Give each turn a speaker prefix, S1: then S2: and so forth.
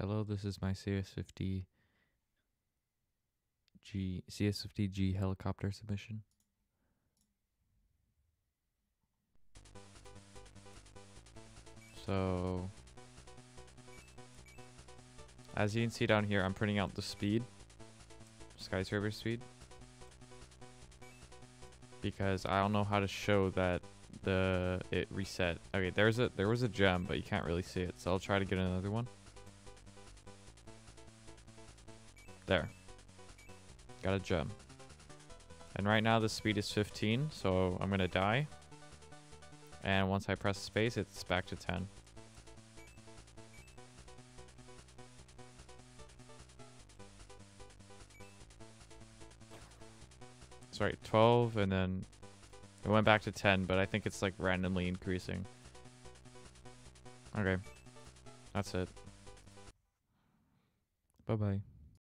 S1: Hello, this is my CS50 G CS50G helicopter submission. So as you can see down here, I'm printing out the speed, skyscraper speed, because I don't know how to show that the it reset. Okay, there's a there was a gem, but you can't really see it, so I'll try to get another one. There. Got a gem. And right now the speed is 15, so I'm gonna die. And once I press space, it's back to 10. Sorry, 12, and then it went back to 10, but I think it's like randomly increasing. Okay. That's it. Bye-bye.